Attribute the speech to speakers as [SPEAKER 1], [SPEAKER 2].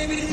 [SPEAKER 1] gave me